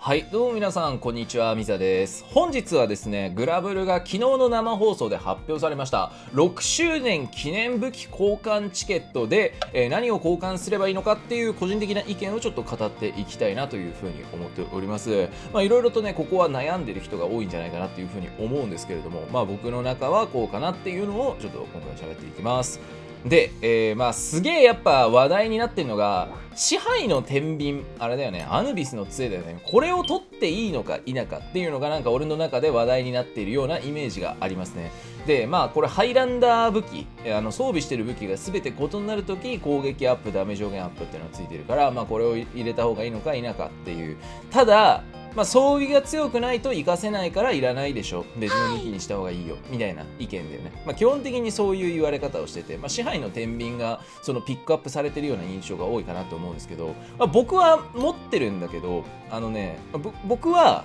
はいどうも皆さんこんにちはミザです。本日はですねグラブルが昨日の生放送で発表されました。6周年記念武器交換チケットで、えー、何を交換すればいいのかっていう個人的な意見をちょっと語っていきたいなというふうに思っております。まあいろいろとねここは悩んでる人が多いんじゃないかなっていうふうに思うんですけれどもまあ僕の中はこうかなっていうのをちょっと今回喋っていきます。で、えー、まあすげえやっぱ話題になってるのが支配の天秤あれだよねアヌビスの杖だよね。これを取っていいのか否かっていうのがなんか俺の中で話題になっているようなイメージがありますね。でまあこれハイランダー武器あの装備してる武器が全て異なる時攻撃アップダメ上限アップっていうのがついてるからまあこれを入れた方がいいのか否かっていう。ただまあ、装備が強くないと活かせないからいらないでしょ。別の武器にした方がいいよ。みたいな意見だよね、まあ、基本的にそういう言われ方をしてて、まあ、支配の天秤がそのピックアップされてるような印象が多いかなと思うんですけど、まあ、僕は持ってるんだけどあのね僕は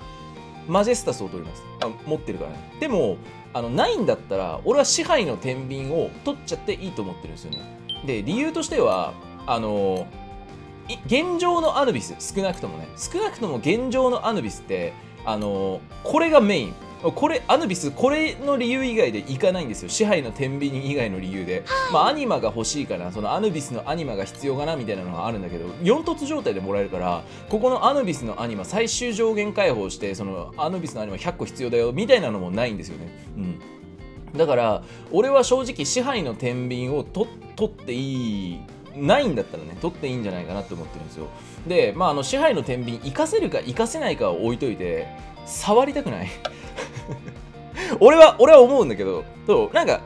マジェスタスを取ります。あ持ってるからね。でもあのないんだったら俺は支配の天秤を取っちゃっていいと思ってるんですよね。で理由としてはあのー現状のアヌビス少なくともね。少なくとも現状のアヌビスってあのー、これがメイン。これアヌビスこれの理由以外でいかないんですよ。支配の天秤以外の理由で、まあ、アニマが欲しいかなそのアヌビスのアニマが必要かなみたいなのがあるんだけど4突状態でもらえるからここのアヌビスのアニマ最終上限解放してそのアヌビスのアニマ100個必要だよみたいなのもないんですよね。うん。だから俺は正直支配の天秤を取っていいないんだったらね取っていいんじゃないかなって思ってるんですよ。でまああの支配の天秤活かせるか活かせないかを置いといて触りたくない。俺は俺は思うんだけどそう？なんか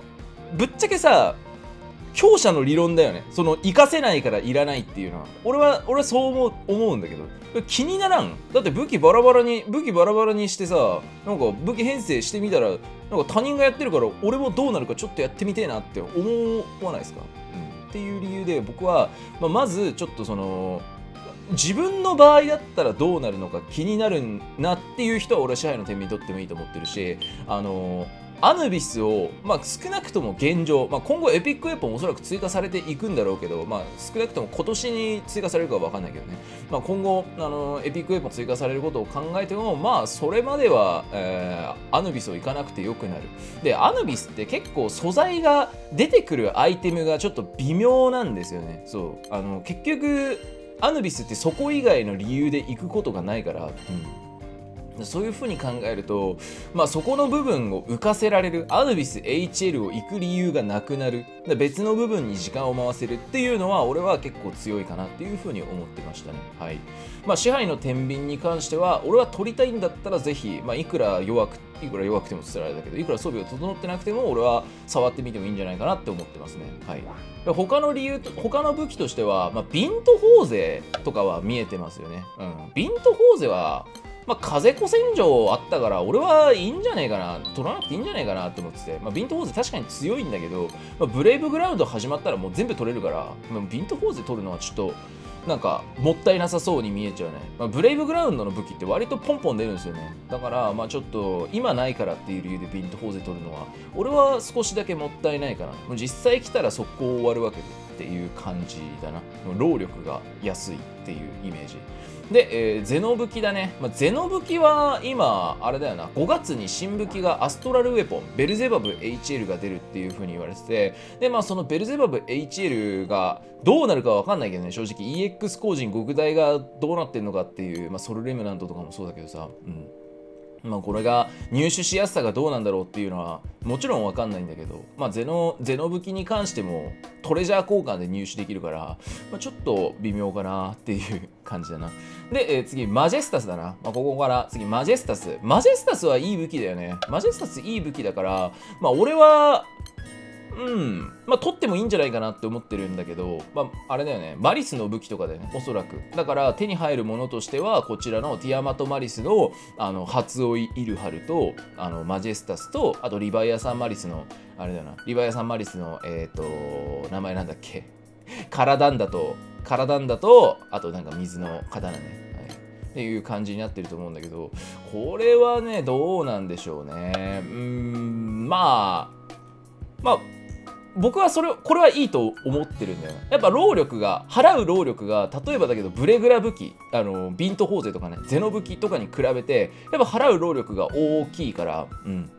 ぶっちゃけさ強者の理論だよね。その活かせないからいらないっていうのは。俺は俺はそう思う思うんだけど。気にならん。だって武器バラバラに武器バラバラにしてさなんか武器編成してみたらなんか他人がやってるから俺もどうなるかちょっとやってみてえなって思わないですか、うん。っていう理由で僕は、まあ、まずちょっとその自分の場合だったらどうなるのか気になるなっていう人は俺は支配の点にとってもいいと思ってるしあのーアヌビスを、まあ、少なくとも現状、まあ、今後エピックウェポンおそらく追加されていくんだろうけど、まあ、少なくとも今年に追加されるかは分かんないけどね、まあ、今後あのエピックウェポン追加されることを考えてもまあそれまでは、えー、アヌビスをいかなくてよくなる。でアヌビスって結構素材が出てくるアイテムがちょっと微妙なんですよね。そう。あの結局アヌビスってそこ以外の理由で行くことがないから、うん。そういうふうに考えると、まあ、そこの部分を浮かせられるアヌビス HL を行く理由がなくなる別の部分に時間を回せるっていうのは俺は結構強いかなっていうふうに思ってましたね。はいまあ、支配の天秤に関しては俺は取りたいんだったらぜひ、まあ、いくら弱くいくら弱くてもつらいだけどいくら装備が整ってなくても俺は触ってみてもいいんじゃないかなって思ってますね。はい、他の理由他の武器としては、まあ、ビントホーゼとかは見えてますよね。うん、ビントホーゼはまあ、風子戦場あったから、俺はいいんじゃねえかな、取らなくていいんじゃねえかなって思ってて、まあ、ビントホーズ確かに強いんだけど、まあ、ブレイブグラウンド始まったらもう全部取れるから、まあ、ビントホーズ取るのはちょっと、なんかもったいなさそうに見えちゃうね、まあ、ブレイブグラウンドの武器って割とポンポン出るんですよね。だからまあちょっと今ないからっていう理由でビントホーゼ取るのは俺は少しだけもったいないかな。もう実際来たら速攻終わるわけっていう感じだな。労力が安い。っていうイメージ。で、えー、ゼノブキだね。まあ、ゼノ武器は今、あれだよな、5月に新武器がアストラルウェポン、ベルゼバブ HL が出るっていう風に言われてて、で、まあそのベルゼバブ HL がどうなるかわかんないけどね、正直 EX 工人極大がどうなってんのかっていう、まあソルレムナントとかもそうだけどさ、うん。まあ、これが入手しやすさがどうなんだろうっていうのはもちろん分かんないんだけど、まあ、ゼノゼノ武器に関してもトレジャー交換で入手できるから、まあ、ちょっと微妙かなっていう感じだな。で、えー、次マジェスタスだな、まあ、ここから次マジェスタス。マジェスタスはいい武器だよね。マジェスタスいい武器だからまあ俺はうん。まあ、取ってもいいんじゃないかなって思ってるんだけど、まあ、あれだよね。マリスの武器とかだよね、おそらく。だから、手に入るものとしては、こちらのティアマトマリスの、あの、初追いイルハルと、あの、マジェスタスと、あと、リバイアサンマリスの、あれだよな、リバイアサンマリスの、えっ、ー、と、名前なんだっけ？カラダンだと、カラダンだと、あとなんか水の刀ね。っていう感じになってると思うんだけど、これはね、どうなんでしょうね。うん、まあ、まあ、僕はそれこれはいいと思ってるんだよ。やっぱ労力が払う労力が例えばだけどブレグラ武器あのビントホーゼとかねゼノ武器とかに比べてやっぱ払う労力が大きいからうん。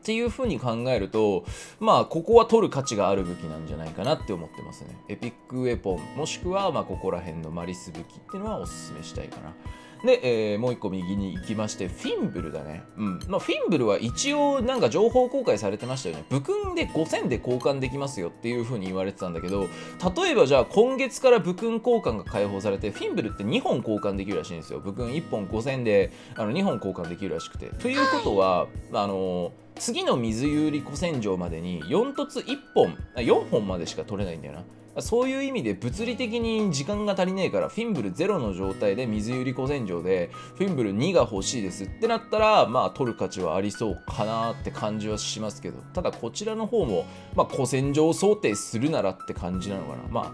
っていう風に考えるとまあここは取る価値がある武器なんじゃないかなって思ってますね。エピックウェポンもしくはまあここら辺のマリス武器っていうのはおすすめしたいかな。で、えー、もう一個右に行きまして、フィンブルだね。うん。まあ、フィンブルは一応なんか情報公開されてましたよね。武勲で5000で交換できますよっていう風に言われてたんだけど、例えばじゃあ今月から武勲交換が解放されて、フィンブルって2本交換できるらしいんですよ。武勲1本5000であの2本交換できるらしくて。ということは、あの次の水有利古戦場までに4凸1本、4本までしか取れないんだよな。そういう意味で物理的に時間が足りねえからフィンブル0の状態で水売り古戦場でフィンブル2が欲しいですってなったらまあ取る価値はありそうかなって感じはしますけどただこちらの方もまあ古戦場を想定するならって感じなのかなまあ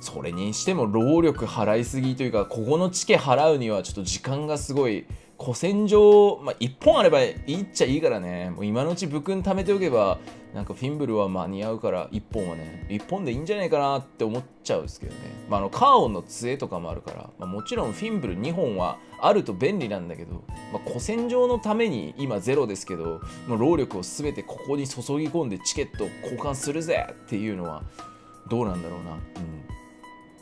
それにしても労力払いすぎというかここのチケ払うにはちょっと時間がすごい古戦場、まあ、1本あればいいっちゃいいからね。もう今のうち武勲貯めておけばなんかフィンブルは間に合うから1本はね1本でいいんじゃないかなって思っちゃうんですけどね、まあ、あのカーオンの杖とかもあるから、まあ、もちろんフィンブル2本はあると便利なんだけど、まあ、古戦場のために今ゼロですけどもう労力を全てここに注ぎ込んでチケットを交換するぜっていうのはどうなんだろうな。うん。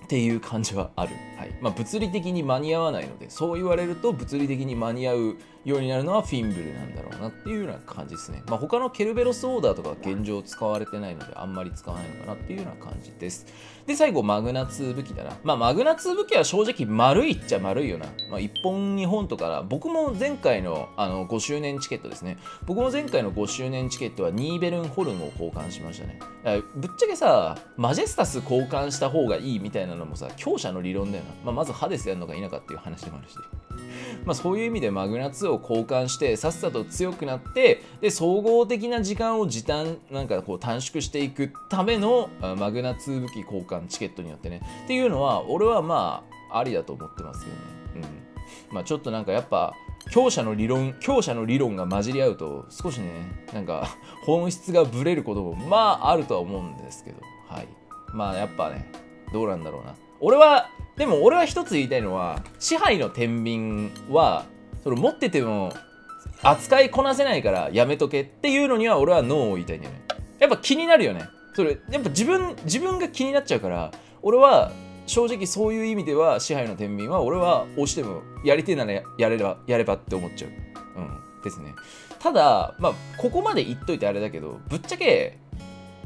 っていう感じはある、はい。まあ、物理的に間に合わないのでそう言われると物理的に間に合うようになるのはフィンブルなんだろうなっていうような感じですね、まあ、他のケルベロスオーダーとか現状使われてないのであんまり使わないのかなっていうような感じです。で最後マグナツ武器だな。まあマグナツ武器は正直丸いっちゃ丸いよな、まあ、1本2本とか僕も前回のあの5周年チケットですね。僕も前回の5周年チケットはニーベルンホルンを交換しましたね。ぶっちゃけさマジェスタス交換した方がいいみたいなのもさ強者の理論だよな、まあ、まずハデスやるのか否かっていう話でもあるし。まあ、そういう意味でマグナ2を交換してさっさと強くなってで総合的な時間を時短なんかこう短縮していくためのマグナ2武器交換チケットによってね。っていうのは俺はまあありだと思ってますけどね、うん。まあ、ちょっとなんかやっぱ強者の理論強者の理論が混じり合うと少しねなんか本質がぶれることもまああるとは思うんですけど。はい。まあやっぱねどうなんだろうな。俺はでも俺は一つ言いたいのは支配の天秤はそれ持ってても扱いこなせないからやめとけっていうのには俺はノーを言いたいんだよねやっぱ気になるよね。それやっぱ自分自分が気になっちゃうから俺は正直そういう意味では支配の天秤は俺は押してもやりてえならやればやればって思っちゃう。うん。ですね。ただまあここまで言っといてあれだけどぶっちゃけ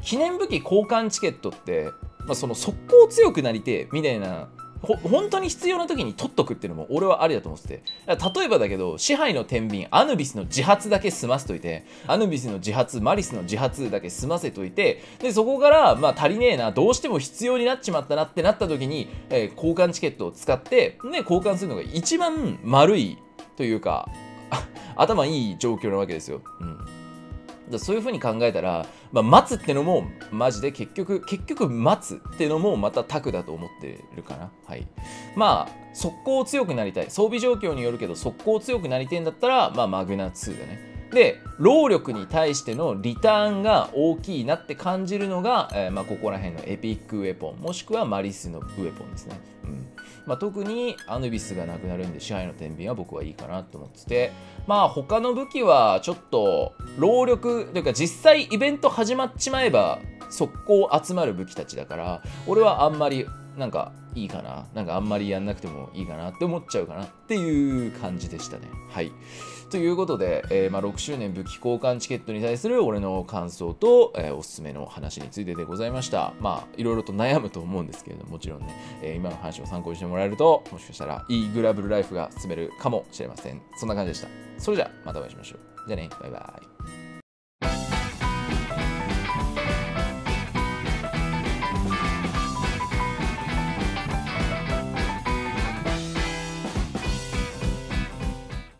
記念武器交換チケットって、まあ、その速攻強くなりてみたいな本当に必要な時に取っとくっていうのも俺はありだと思ってて例えばだけど支配の天秤アヌビスの自発だけ済ませといてアヌビスの自発マリスの自発だけ済ませといてでそこからまあ足りねえなどうしても必要になっちまったなってなった時に、えー、交換チケットを使ってで交換するのが一番丸いというか頭いい状況なわけですよ。うんだそういうふうに考えたら、まあ、待つってのもマジで結局結局待つってのもまたタクだと思ってるかな。はい。まあ速攻強くなりたい。装備状況によるけど速攻強くなりてんだったら、まあ、マグナ2だね。で労力に対してのリターンが大きいなって感じるのが、えー、まあ、ここら辺のエピックウェポンもしくはマリスのウェポンですね、うん。まあ、特にアヌビスがなくなるんで支配の天秤は僕はいいかなと思ってて。まあ他の武器はちょっと労力というか実際イベント始まっちまえば速攻集まる武器たちだから俺はあんまりなんかいいかななんかあんまりやんなくてもいいかなって思っちゃうかなっていう感じでしたねはいということで、えー、まあ、6周年武器交換チケットに対する俺の感想と、えー、おすすめの話についてでございました。まあ、いろいろと悩むと思うんですけれども、もちろんね、えー、今の話を参考にしてもらえると、もしかしたらいいグラブルライフが進めるかもしれません。そんな感じでした。それじゃあ、またお会いしましょう。じゃあね、バイバイ。